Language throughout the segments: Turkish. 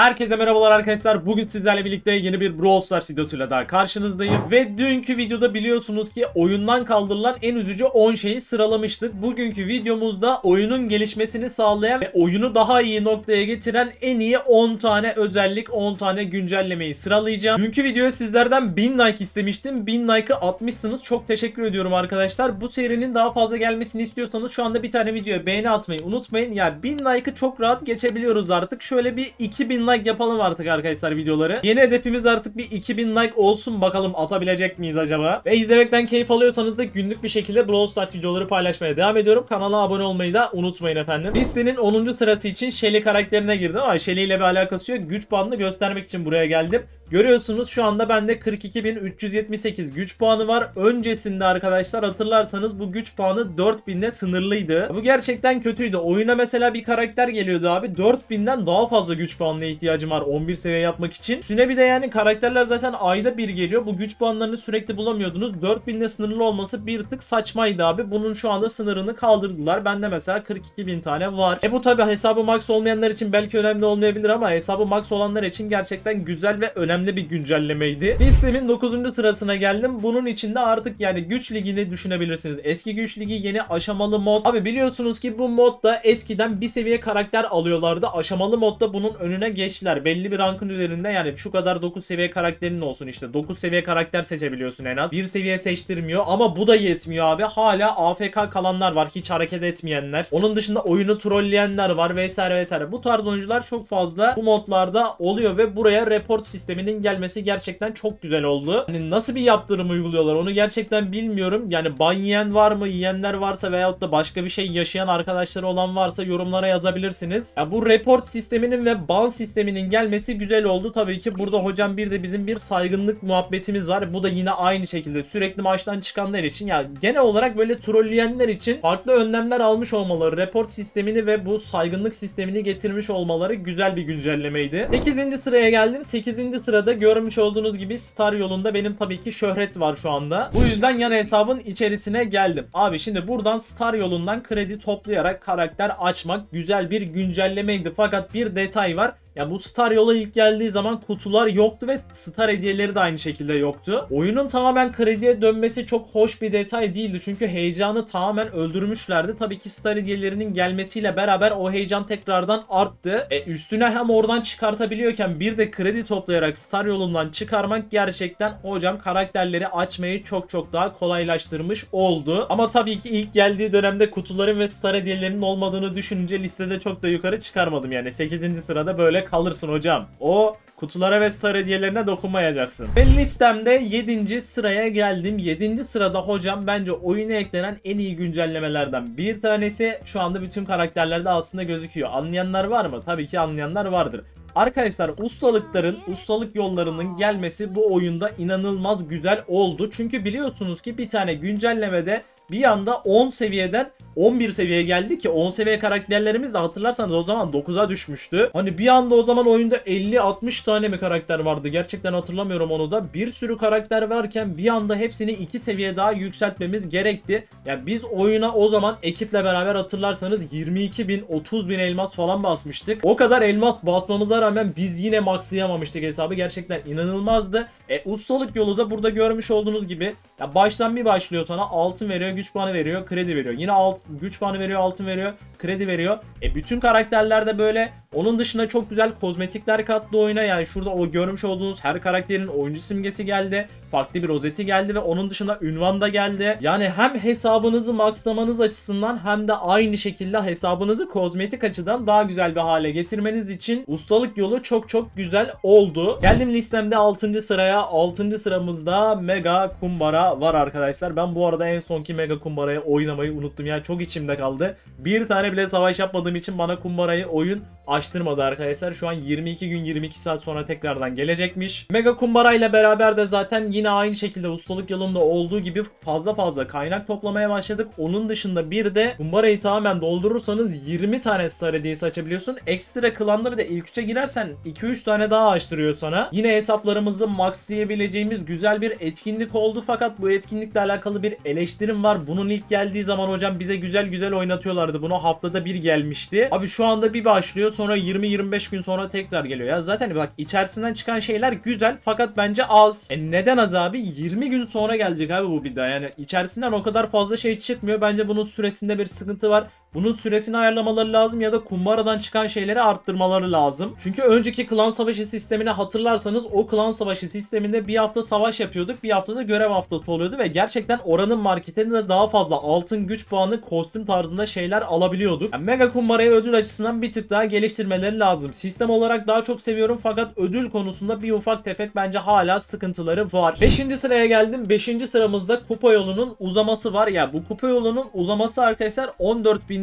Herkese merhabalar arkadaşlar. Bugün sizlerle birlikte yeni bir Brawl Stars videosuyla daha karşınızdayım. Ve dünkü videoda biliyorsunuz ki oyundan kaldırılan en üzücü 10 şeyi sıralamıştık. Bugünkü videomuzda oyunun gelişmesini sağlayan ve oyunu daha iyi noktaya getiren en iyi 10 tane özellik, 10 tane güncellemeyi sıralayacağım. Dünkü videoya sizlerden 1000 like istemiştim. 1000 like'ı atmışsınız. Çok teşekkür ediyorum arkadaşlar. Bu serinin daha fazla gelmesini istiyorsanız şu anda bir tane videoya beğeni atmayı unutmayın. Yani 1000 like'ı çok rahat geçebiliyoruz artık. Şöyle bir 2000 like yapalım artık arkadaşlar videoları. Yeni hedefimiz artık bir 2000 like olsun bakalım atabilecek miyiz acaba? Ve izlemekten keyif alıyorsanız da günlük bir şekilde Brawl Stars videoları paylaşmaya devam ediyorum. Kanala abone olmayı da unutmayın efendim. Listenin 10. sırası için Shelly karakterine girdim ama Shelly ile bir alakası yok. Güç bandını göstermek için buraya geldim. Görüyorsunuz şu anda bende 42.378 güç puanı var. Öncesinde arkadaşlar hatırlarsanız bu güç puanı 4000'de sınırlıydı. Bu gerçekten kötüydü. Oyuna mesela bir karakter geliyordu abi. 4000'den daha fazla güç puanına ihtiyacım var 11 seviye yapmak için. Üstüne bir de yani karakterler zaten ayda bir geliyor. Bu güç puanlarını sürekli bulamıyordunuz. 4000'de sınırlı olması bir tık saçmaydı abi. Bunun şu anda sınırını kaldırdılar. Bende mesela 42.000 tane var. E bu tabi hesabı max olmayanlar için belki önemli olmayabilir ama hesabı max olanlar için gerçekten güzel ve önemli bir güncellemeydi. Listemin 9. sırasına geldim. Bunun içinde artık yani güç ligini düşünebilirsiniz. Eski güç ligi yeni aşamalı mod. Abi biliyorsunuz ki bu modda eskiden bir seviye karakter alıyorlardı. Aşamalı modda bunun önüne geçtiler. Belli bir rankın üzerinde yani şu kadar 9 seviye karakterin olsun işte. 9 seviye karakter seçebiliyorsun en az. Bir seviye seçtirmiyor ama bu da yetmiyor abi. Hala AFK kalanlar var. Hiç hareket etmeyenler. Onun dışında oyunu trolleyenler var vesaire vesaire. Bu tarz oyuncular çok fazla bu modlarda oluyor ve buraya report sisteminin gelmesi gerçekten çok güzel oldu. Hani nasıl bir yaptırım uyguluyorlar onu gerçekten bilmiyorum. Yani ban yiyen var mı? Yiyenler varsa veyahut da başka bir şey yaşayan arkadaşları olan varsa yorumlara yazabilirsiniz. Ya bu report sisteminin ve ban sisteminin gelmesi güzel oldu. Tabii ki burada hocam bir de bizim bir saygınlık muhabbetimiz var. Bu da yine aynı şekilde sürekli maçtan çıkanlar için ya genel olarak böyle trolleyenler için farklı önlemler almış olmaları, report sistemini ve bu saygınlık sistemini getirmiş olmaları güzel bir güncellemeydi. 8. sıraya geldim. 8. sırada görmüş olduğunuz gibi Star yolunda benim tabii ki şöhret var şu anda. Bu yüzden yan hesabın içerisine geldim. Abi şimdi buradan Star yolundan kredi toplayarak karakter açmak güzel bir güncellemeydi. Fakat bir detay var. Ya bu Star yola ilk geldiği zaman kutular yoktu ve Star hediyeleri de aynı şekilde yoktu. Oyunun tamamen krediye dönmesi çok hoş bir detay değildi. Çünkü heyecanı tamamen öldürmüşlerdi. Tabii ki Star hediyelerinin gelmesiyle beraber o heyecan tekrardan arttı. E üstüne hem oradan çıkartabiliyorken bir de kredi toplayarak Star yolundan çıkarmak gerçekten hocam karakterleri açmayı çok çok daha kolaylaştırmış oldu. Ama tabii ki ilk geldiği dönemde kutuların ve Star hediyelerinin olmadığını düşününce listede çok da yukarı çıkarmadım yani. 8. sırada böyle kalırsın hocam. O kutulara ve star hediyelerine dokunmayacaksın. Ve listemde 7. sıraya geldim. 7. sırada hocam bence oyuna eklenen en iyi güncellemelerden bir tanesi. Şu anda bütün karakterlerde aslında gözüküyor. Anlayanlar var mı? Tabii ki anlayanlar vardır. Arkadaşlar ustalıkların, ustalık yollarının gelmesi bu oyunda inanılmaz güzel oldu. Çünkü biliyorsunuz ki bir tane güncellemede bir anda 10 seviyeden 11 seviyeye geldi ki 10 seviye karakterlerimiz de hatırlarsanız o zaman 9'a düşmüştü. Hani bir anda o zaman oyunda 50-60 tane mi karakter vardı? Gerçekten hatırlamıyorum onu da. Bir sürü karakter varken bir anda hepsini 2 seviye daha yükseltmemiz gerekti. Ya yani biz oyuna o zaman ekiple beraber hatırlarsanız 22 bin 30 bin elmas falan basmıştık. O kadar elmas basmamıza rağmen biz yine maxlayamamıştık hesabı. Gerçekten inanılmazdı. E ustalık yolu da burada görmüş olduğunuz gibi ya baştan bir başlıyor sana altın veriyor, güç puanı veriyor, kredi veriyor. Yine alt, güç puanı veriyor, altın veriyor, kredi veriyor. E bütün karakterlerde böyle. Onun dışında çok güzel kozmetikler kattı oyuna. Yani şurada o görmüş olduğunuz her karakterin oyuncu simgesi geldi. Farklı bir rozeti geldi ve onun dışında ünvan da geldi. Yani hem hesabınızı maxlamanız açısından hem de aynı şekilde hesabınızı kozmetik açıdan daha güzel bir hale getirmeniz için ustalık yolu çok çok güzel oldu. Geldim listemde 6. sıraya. 6. sıramızda Mega Kumbara var arkadaşlar. Ben bu arada en sonki Mega Kumbara'yı oynamayı unuttum. Yani çok içimde kaldı. Bir tane bile savaş yapmadığım için bana Kumbara'yı oyun açtırmadı arkadaşlar. Şu an 22 gün 22 saat sonra tekrardan gelecekmiş. Mega Kumbara ile beraber de zaten yine aynı şekilde ustalık yolunda olduğu gibi fazla fazla kaynak toplamaya başladık. Onun dışında bir de Kumbara'yı tamamen doldurursanız 20 tane star hediyesi açabiliyorsun. Ekstra klanları da ilk 3'e girersen 2-3 tane daha açtırıyor sana. Yine hesaplarımızı maxlayabileceğimiz güzel bir etkinlik oldu fakat bu etkinlikle alakalı bir eleştirim var. Bunun ilk geldiği zaman hocam bize güzel güzel oynatıyorlardı. Bunu haftada bir gelmişti. Abi şu anda bir başlıyor sonra sonra 20-25 gün sonra tekrar geliyor. Ya zaten bak içerisinden çıkan şeyler güzel fakat bence az. E neden az abi? 20 gün sonra gelecek abi bu bir daha. Yani içerisinden o kadar fazla şey çıkmıyor. Bence bunun süresinde bir sıkıntı var. Bunun süresini ayarlamaları lazım ya da kumbaradan çıkan şeyleri arttırmaları lazım. Çünkü önceki klan savaşı sistemini hatırlarsanız o klan savaşı sisteminde bir hafta savaş yapıyorduk. Bir haftada görev haftası oluyordu ve gerçekten oranın marketinde daha fazla altın güç puanı kostüm tarzında şeyler alabiliyorduk. Yani mega kumbarayı ödül açısından bir tık daha geliştirmeleri lazım. Sistem olarak daha çok seviyorum fakat ödül konusunda bir ufak tefek bence hala sıkıntıları var. 5. sıraya geldim. 5. sıramızda kupa yolunun uzaması var. Ya bu kupa yolunun uzaması arkadaşlar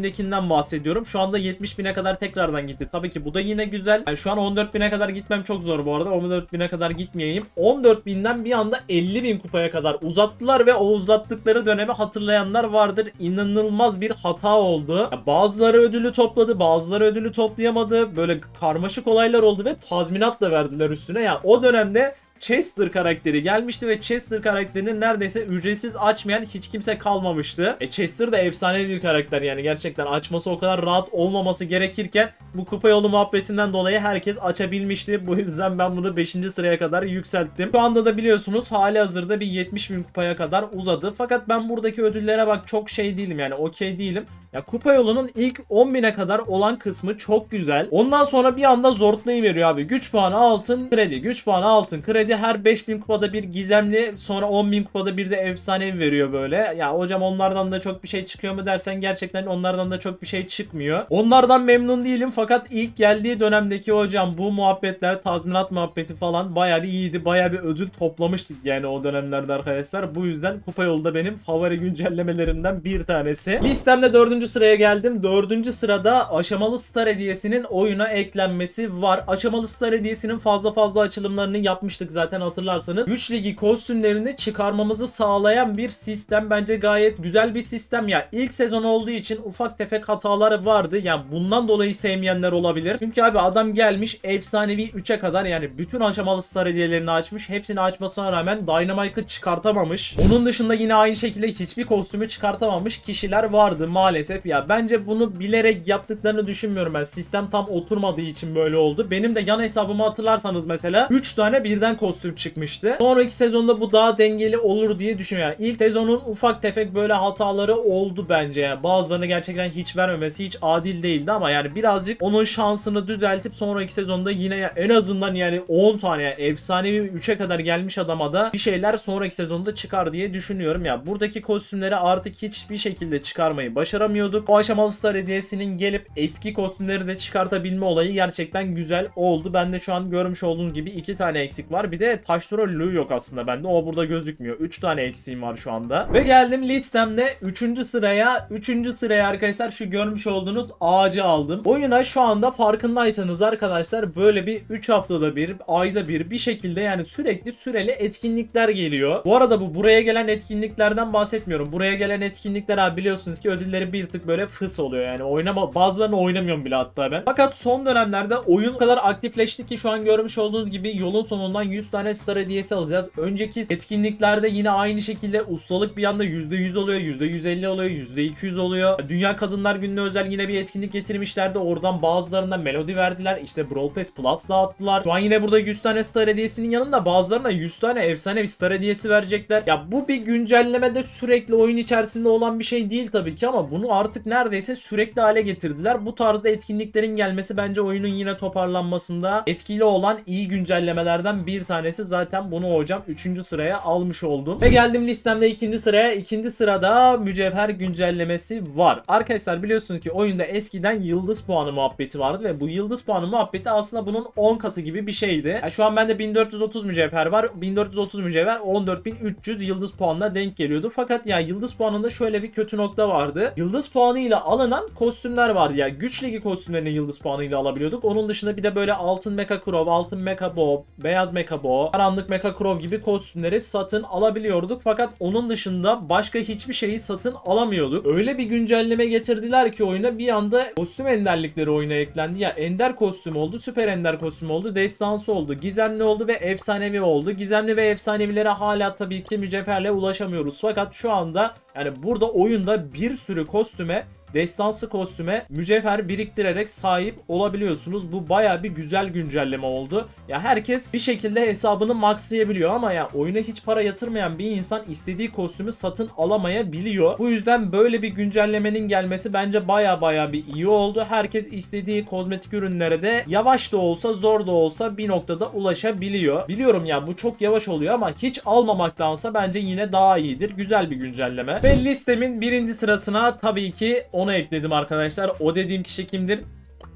14.000'dekinden bahsediyorum. Şu anda 70.000'e kadar tekrardan gitti. Tabii ki bu da yine güzel. Yani şu an 14.000'e kadar gitmem çok zor bu arada. 14.000'e kadar gitmeyeyim. 14.000'den bir anda 50.000 kupaya kadar uzattılar ve o uzattıkları dönemi hatırlayanlar vardır. İnanılmaz bir hata oldu. Ya bazıları ödülü topladı, bazıları ödülü toplayamadı. Böyle karmaşık olaylar oldu ve tazminat da verdiler üstüne. Ya o dönemde Chester karakteri gelmişti ve Chester karakterini neredeyse ücretsiz açmayan hiç kimse kalmamıştı. E Chester da efsane bir karakter yani gerçekten açması o kadar rahat olmaması gerekirken bu kupa yolu muhabbetinden dolayı herkes açabilmişti. Bu yüzden ben bunu 5. sıraya kadar yükselttim. Şu anda da biliyorsunuz hali hazırda bir 70 bin kupaya kadar uzadı. Fakat ben buradaki ödüllere bak çok şey değilim yani okey değilim. Ya kupa yolunun ilk 10.000'e kadar olan kısmı çok güzel. Ondan sonra bir anda zortlayıveriyor abi. Güç puanı altın kredi. Güç puanı altın kredi. Her 5000 kupada bir gizemli sonra 10.000 kupada bir de efsanevi veriyor böyle. Ya hocam onlardan da çok bir şey çıkıyor mu dersen gerçekten onlardan da çok bir şey çıkmıyor. Onlardan memnun değilim fakat ilk geldiği dönemdeki hocam bu muhabbetler tazminat muhabbeti falan baya bir iyiydi. Baya bir ödül toplamıştık yani o dönemlerde arkadaşlar. Bu yüzden kupa yolu da benim favori güncellemelerimden bir tanesi. Listemde 4. sıraya geldim. 4. sırada aşamalı star hediyesinin oyuna eklenmesi var. Aşamalı star hediyesinin fazla fazla açılımlarını yapmıştık zaten hatırlarsanız. Güç ligi kostümlerini çıkarmamızı sağlayan bir sistem. Bence gayet güzel bir sistem ya. İlk sezon olduğu için ufak tefek hataları vardı. Yani bundan dolayı sevmeyenler olabilir. Çünkü abi adam gelmiş efsanevi 3'e kadar yani bütün aşamalı star hediyelerini açmış. Hepsini açmasına rağmen Dynamite'ı çıkartamamış. Onun dışında yine aynı şekilde hiçbir kostümü çıkartamamış kişiler vardı maalesef ya. Bence bunu bilerek yaptıklarını düşünmüyorum ben. Sistem tam oturmadığı için böyle oldu. Benim de yan hesabımı hatırlarsanız mesela 3 tane birden kostüm çıkmıştı. Sonraki sezonda bu daha dengeli olur diye düşünüyorum. Yani ilk sezonun ufak tefek böyle hataları oldu bence. Yani bazılarını gerçekten hiç vermemesi hiç adil değildi ama yani birazcık onun şansını düzeltip sonraki sezonda yine en azından yani 10 tane yani efsanevi 3'e kadar gelmiş adama da bir şeyler sonraki sezonda çıkar diye düşünüyorum ya. Buradaki kostümleri artık hiçbir şekilde çıkarmayı başaramıyorduk. O aşamalı star hediyesinin gelip eski kostümleri de çıkartabilme olayı gerçekten güzel oldu. Bende şu an görmüş olduğunuz gibi 2 tane eksik var. Bir de Taştoro Lu yok aslında bende. O burada gözükmüyor. 3 tane eksiğim var şu anda. Ve geldim listemde 3. sıraya. 3. sıraya arkadaşlar şu görmüş olduğunuz ağacı aldım. Oyuna şu anda farkındaysanız arkadaşlar böyle bir 3 haftada bir, ayda bir bir şekilde yani sürekli süreli etkinlikler geliyor. Bu arada bu buraya gelen etkinliklerden bahsetmiyorum. Buraya gelen etkinlikler abi biliyorsunuz ki ödülleri bir tık böyle fıs oluyor yani. Oynama bazılarını oynamıyorum bile hatta ben. Fakat son dönemlerde oyun kadar aktifleşti ki şu an görmüş olduğunuz gibi yolun sonundan 100 tane star hediyesi alacağız. Önceki etkinliklerde yine aynı şekilde ustalık bir anda %100 oluyor, %150 oluyor, %200 oluyor. Dünya Kadınlar Günü'ne özel yine bir etkinlik getirmişlerdi. Oradan bazılarına melodi verdiler. İşte Brawl Pass Plus dağıttılar. Şu an yine burada 100 tane star hediyesinin yanında bazılarına 100 tane efsane bir star hediyesi verecekler. Ya bu bir güncellemede sürekli oyun içerisinde olan bir şey değil tabii ki ama bunu artık neredeyse sürekli hale getirdiler. Bu tarzda etkinliklerin gelmesi bence oyunun yine toparlanmasında etkili olan iyi güncellemelerden bir tanesi. Zaten bunu hocam 3. sıraya almış oldum. Ve geldim listemde 2. sıraya. 2. sırada mücevher güncellemesi var. Arkadaşlar biliyorsunuz ki oyunda eskiden yıldız puanı muhabbeti vardı ve bu yıldız puanı muhabbeti aslında bunun 10 katı gibi bir şeydi. Yani şu an bende 1430 mücevher var. 1430 mücevher 14300 yıldız puanına denk geliyordu. Fakat ya yıldız puanında şöyle bir kötü nokta vardı. Yıldız puanıyla alınan kostümler vardı. Yani güç ligi kostümlerini yıldız puanıyla alabiliyorduk. Onun dışında bir de böyle altın mecha crow, altın mecha bow, beyaz mecha bow, karanlık mecha crow gibi kostümleri satın alabiliyorduk. Fakat onun dışında başka hiçbir şeyi satın alamıyorduk. Öyle bir güncelleme getirdiler ki oyuna bir anda kostüm enderlikleri oyuna eklendi. Ya ender kostüm oldu, süper ender kostüm oldu, destansı oldu, gizemli oldu ve efsanevi oldu. Gizemli ve efsanevilere hala tabii ki mücevherle ulaşamıyoruz. Fakat şu anda yani burada oyunda bir sürü kostüme destansı kostüme mücevher biriktirerek sahip olabiliyorsunuz. Bu baya bir güzel güncelleme oldu. Ya herkes bir şekilde hesabını maxlayabiliyor ama ya oyuna hiç para yatırmayan bir insan istediği kostümü satın alamayabiliyor. Bu yüzden böyle bir güncellemenin gelmesi bence baya baya bir iyi oldu. Herkes istediği kozmetik ürünlere de yavaş da olsa zor da olsa bir noktada ulaşabiliyor. Biliyorum ya bu çok yavaş oluyor ama hiç almamaktansa bence yine daha iyidir. Güzel bir güncelleme. Ve listemin birinci sırasına tabii ki onu ekledim arkadaşlar. O dediğim kişi kimdir?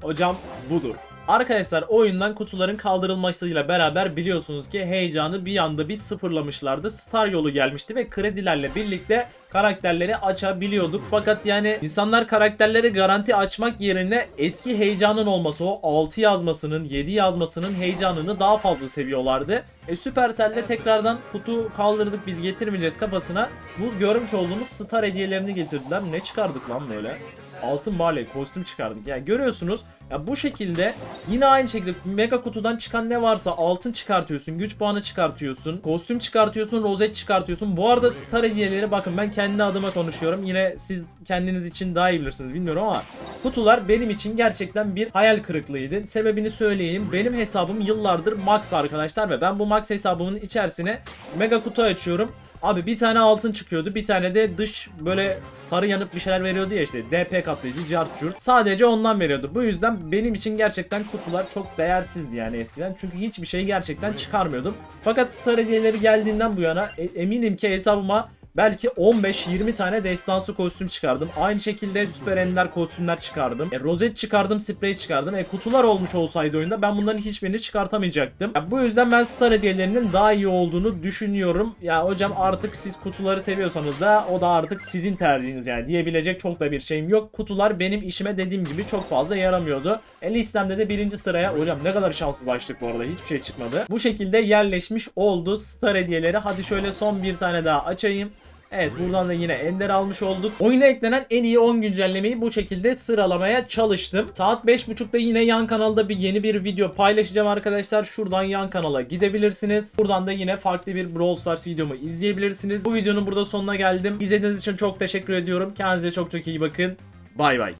Hocam budur. Arkadaşlar oyundan kutuların kaldırılmasıyla beraber biliyorsunuz ki heyecanı bir anda bir sıfırlamışlardı. Star yolu gelmişti ve kredilerle birlikte karakterleri açabiliyorduk. Fakat yani insanlar karakterleri garanti açmak yerine eski heyecanın olması o 6 yazmasının 7 yazmasının heyecanını daha fazla seviyorlardı. E Supercell'de tekrardan kutu kaldırdık biz getirmeyeceğiz kafasına. Bu görmüş olduğunuz star hediyelerini getirdiler. Ne çıkardık lan böyle? Altın bale kostüm çıkardık. Yani görüyorsunuz ya bu şekilde yine aynı şekilde mega kutudan çıkan ne varsa altın çıkartıyorsun, güç puanı çıkartıyorsun, kostüm çıkartıyorsun, rozet çıkartıyorsun. Bu arada star hediyeleri bakın ben kendi adıma konuşuyorum. Yine siz kendiniz için daha iyi bilirsiniz bilmiyorum ama kutular benim için gerçekten bir hayal kırıklığıydı. Sebebini söyleyeyim. Benim hesabım yıllardır max arkadaşlar ve ben bu max hesabımın içerisine mega kutu açıyorum. Abi bir tane altın çıkıyordu. Bir tane de dış böyle sarı yanıp bir şeyler veriyordu ya işte. DP katlayıcı, cart curt. Sadece ondan veriyordu. Bu yüzden benim için gerçekten kutular çok değersizdi yani eskiden. Çünkü hiçbir şey gerçekten çıkarmıyordum. Fakat star hediyeleri geldiğinden bu yana e- eminim ki hesabıma Belki 15-20 tane destansı kostüm çıkardım. Aynı şekilde süper ender kostümler çıkardım. E, rozet çıkardım, sprey çıkardım. E, kutular olmuş olsaydı oyunda ben bunların hiçbirini çıkartamayacaktım. Ya, bu yüzden ben star hediyelerinin daha iyi olduğunu düşünüyorum. Ya hocam artık siz kutuları seviyorsanız da o da artık sizin tercihiniz yani diyebilecek çok da bir şeyim yok. Kutular benim işime dediğim gibi çok fazla yaramıyordu. E, listemde de birinci sıraya hocam ne kadar şanssız açtık bu arada hiçbir şey çıkmadı. Bu şekilde yerleşmiş oldu star hediyeleri. Hadi şöyle son bir tane daha açayım. Evet buradan da yine Ender almış olduk. Oyuna eklenen en iyi 10 güncellemeyi bu şekilde sıralamaya çalıştım. Saat 5.30'da yine yan kanalda bir yeni bir video paylaşacağım arkadaşlar. Şuradan yan kanala gidebilirsiniz. Buradan da yine farklı bir Brawl Stars videomu izleyebilirsiniz. Bu videonun burada sonuna geldim. İzlediğiniz için çok teşekkür ediyorum. Kendinize çok çok iyi bakın. Bay bay.